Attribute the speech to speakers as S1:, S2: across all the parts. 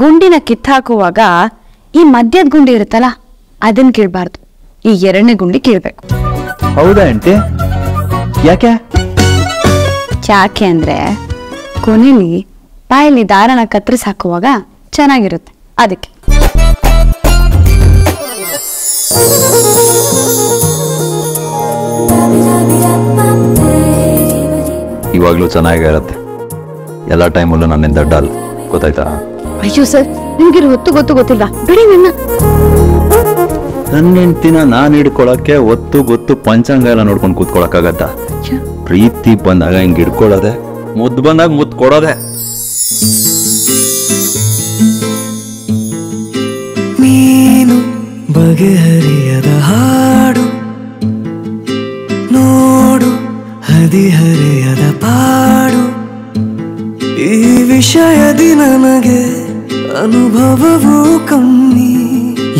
S1: ಗುಂಡಿನ ಕಿತ್ತಾಕುವಾಗ ಈ ಮಧ್ಯದ ಗುಂಡಿ ಇರುತ್ತಲ್ಲ ಅದನ್ನ ಕೀಳ್ಬಾರ್ದು. ಈ ಎರಡನೇ ಗುಂಡಿ ಕೀಳ್ಬೇಕು.
S2: ಹೌದಾ ಆಂಟಿ ಯಾಕೆ?
S1: ಯಾಕೆ ಅಂದ್ರೆ ಕೊನೆಲಿ ಬಾಯಲ್ಲಿ ದಾರನ ಕತ್ತರಿಸಿ ಹಾಕುವಾಗ ಚೆನ್ನಾಗಿರುತ್ತೆ. ಅದಕ್ಕೆ.
S2: ಇವಾಗ್ಲೂ ಚೆನ್ನಾಗಿರುತ್ತೆ ಎಲ್ಲ ಟೈಮಲ್ಲೂ ನನ್ನಿಂದ ಡಲ್ ಗೊತ್ತಾಯ್ತಾ?
S1: ಅಯ್ಯೋ ಸರ್ ನಿಮ್ಗೆ ಹೊತ್ತು ಗೊತ್ತು ಗೊತ್ತಿಲ್ಲ. ಬಿಡಿ ನನ್ನ.
S2: ನನ್ನ ಹೆಂಡ್ತಿನ ನಾನು ಹಿಡ್ಕೊಳಕ್ಕೆ ಒತ್ತು ಗೊತ್ತು ಪಂಚಾಂಗ ಎಲ್ಲ ನೋಡ್ಕೊಂಡು ಕೂತ್ಕೊಳಕ್ಕಾಗತ್ತ? ಪ್ರೀತಿ ಬಂದಾಗ ಹಿಂಗ್ ಹಿಡ್ಕೊಳ್ಳೋದೆ ಮುದ್ದು ಬಂದಾಗ ಮುದ್ದು ಕೊಡೋದೆ.
S3: ನೀನು ಬಗೆಹರಿಯದ ಹಾಡು ನೋಡು ಹದಿಹರಿಯದ ಪಾಡು. ಈ ವಿಷಯದಿ ನನಗೆ ಅನುಭವವೂ ಕಮ್ಮಿ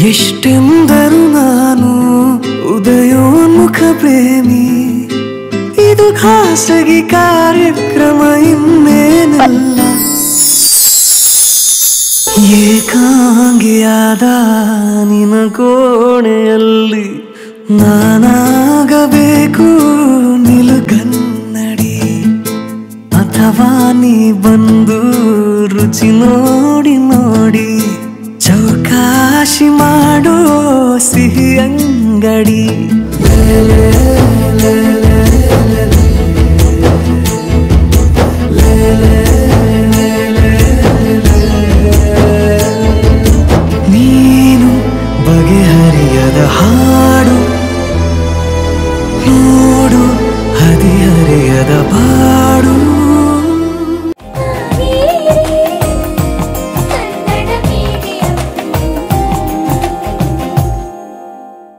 S3: ಎಷ್ಟೆಂದರು ನಾನು ಉದಯೋನ್ಮುಖ ಪ್ರೇಮಿ. ಇದು ಖಾಸಗಿ ಕಾರ್ಯಕ್ರಮ ಇನ್ನೇನಲ್ಲ. ಏಕಾಂಗಿಯಾದ ನಿನ ಕೋಣೆಯಲ್ಲಿ ನಾನಾಗಬೇಕು ನಿಲುಗನ್ನಡಿ. ಅಥವಾ ನೀ ಬಂದು ರುಚಿ ನೋಡಿ ಸಿಹಿ ಅಂಗಡಿ ಲೇ, ಲೇ, ಲೇ.